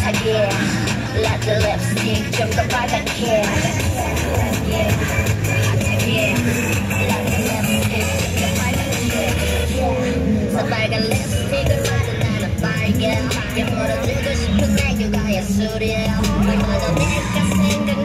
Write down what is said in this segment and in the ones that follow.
again Let the lipstick jump the vibe again Again, Let the lipstick jump the vibe again So 빨간 립스틱을 맞은 나는 빨개 영어로 듣고 싶은 내가 예술이야 얼마나 내가 생각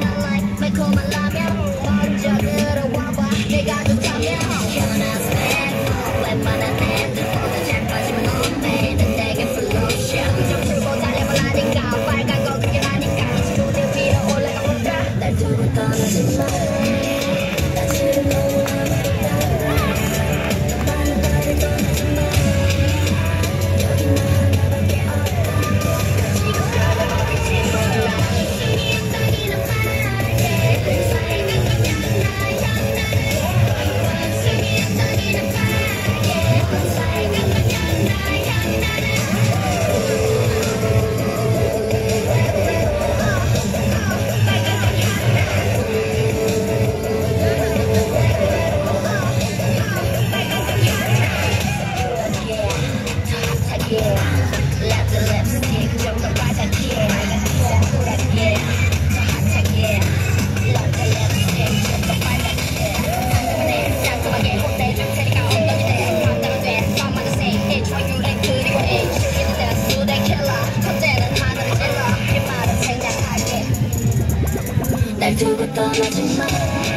두고 떠나지 마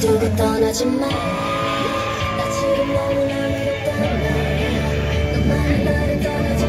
두고 떠나지 마. 나 지금 너무나 외롭단 말이야. 너만이 나를 떠나지